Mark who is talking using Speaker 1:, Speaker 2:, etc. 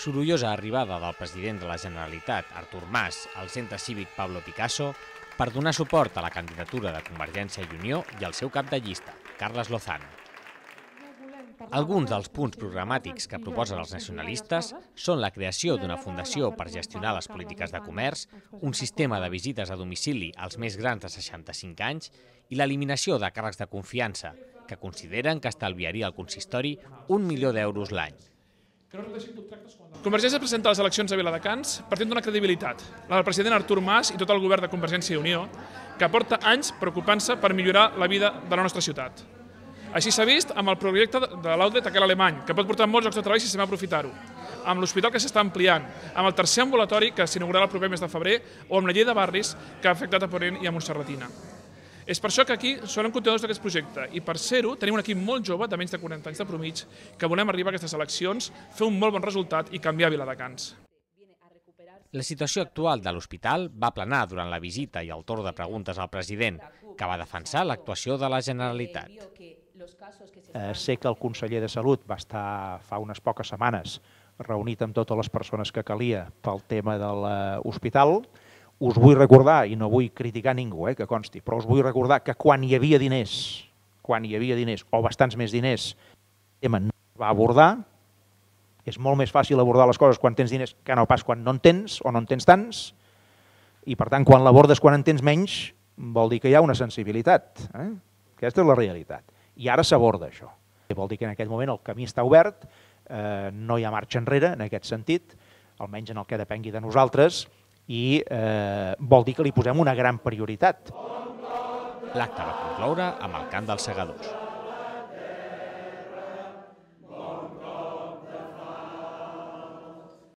Speaker 1: sorollosa arribada del president de la Generalitat, Artur Mas, al centre cívic Pablo Picasso, per donar suport a la candidatura de Convergència i Unió i al seu cap de llista, Carles Lozano. Alguns dels punts programàtics que proposen els nacionalistes són la creació d'una fundació per gestionar les polítiques de comerç, un sistema de visites a domicili als més grans de 65 anys i l'eliminació de càrrecs de confiança, que consideren que estalviaria al consistori un milió d'euros l'any.
Speaker 2: Convergència presenta les eleccions a Viladecans partint d'una credibilitat, la del president Artur Mas i tot el govern de Convergència i Unió, que porta anys preocupant-se per millorar la vida de la nostra ciutat. Així s'ha vist amb el projecte de l'Audet aquell alemany, que pot portar molts llocs de treball si sabem aprofitar-ho, amb l'hospital que s'està ampliant, amb el tercer ambulatori que s'inaugurarà el proper mes de febrer o amb la llei de barris que ha afectat a Ponent i a Montserratina. És per això que aquí sonem continuadors d'aquest projecte i per ser-ho tenim un equip molt jove de menys de 40 anys de promig que volem arribar a aquestes eleccions, fer un molt bon resultat i canviar Viladecans.
Speaker 1: La situació actual de l'hospital va planar durant la visita i el torn de preguntes al president, que va defensar l'actuació de la Generalitat.
Speaker 3: Eh, sé que el conseller de Salut va estar fa unes poques setmanes reunit amb totes les persones que calia pel tema de l'hospital. Us vull recordar, i no vull criticar ningú, eh, que consti, però us vull recordar que quan hi havia diners, quan hi havia diners, o bastants més diners, el tema no es va abordar, és molt més fàcil abordar les coses quan tens diners que no pas quan no en tens o no en tens tants, i per tant quan l'abordes quan en tens menys vol dir que hi ha una sensibilitat. Eh? Aquesta és la realitat i ara s'aborda això. Vol dir que en aquest moment el camí està obert, eh, no hi ha marxa enrere en aquest sentit, almenys en el que depengui de nosaltres, i eh, vol dir que li posem una gran prioritat.
Speaker 1: L'acte va concloure amb el cant dels segadors.